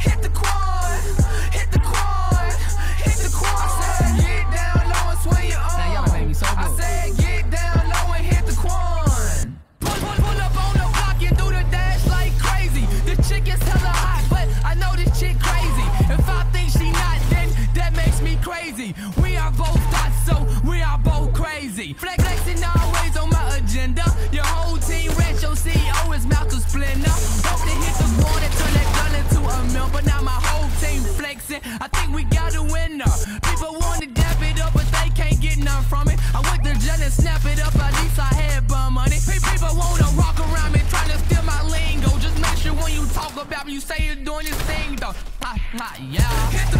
hit the quan, hit the quan, hit the quan. I said, get down low and swing your arm. Now me so I good. said, get down low and hit the quan. Pull, pull, pull up on the block and do the dash like crazy. The chick is hella hot, but I know this chick crazy. If I think she not, then that makes me crazy. We are both thoughts, so flexing. I think we got a winner. People want to dap it up, but they can't get none from it. I went to jail and snap it up, at least I had bum money. People wanna rock around me, trying to steal my lingo. Just make sure when you talk about me, you say you're doing this thing though. Ha, ha, yeah.